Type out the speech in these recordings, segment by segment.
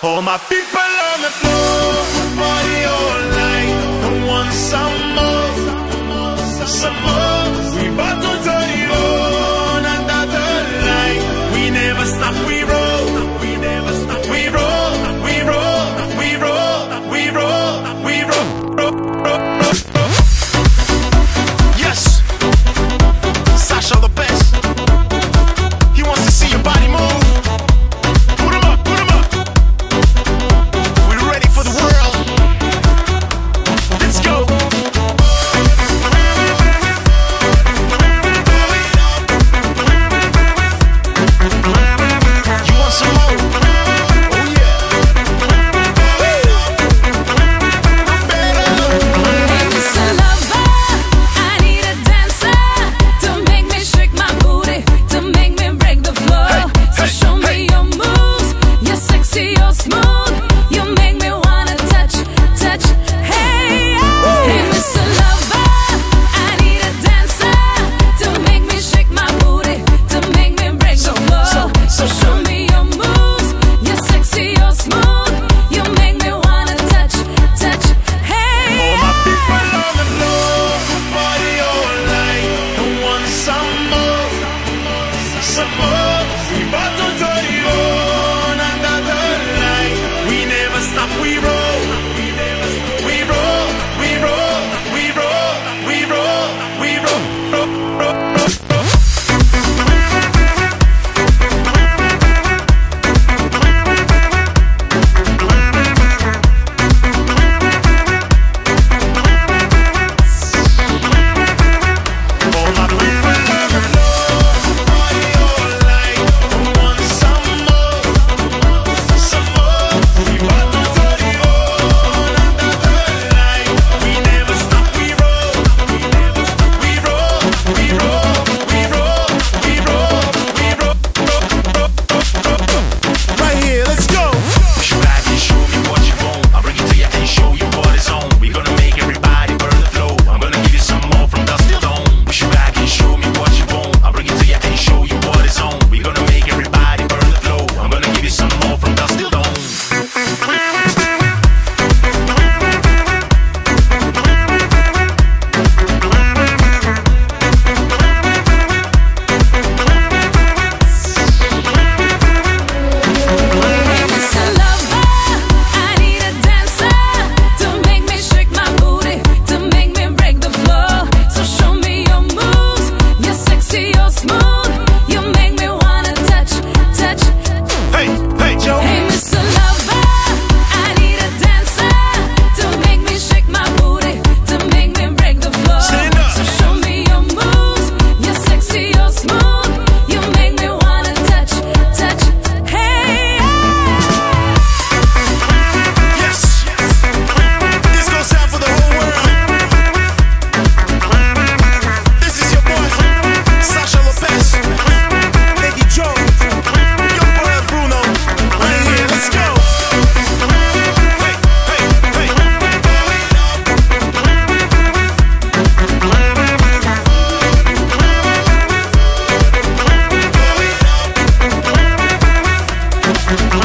All my people on the floor, some more.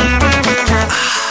Ah.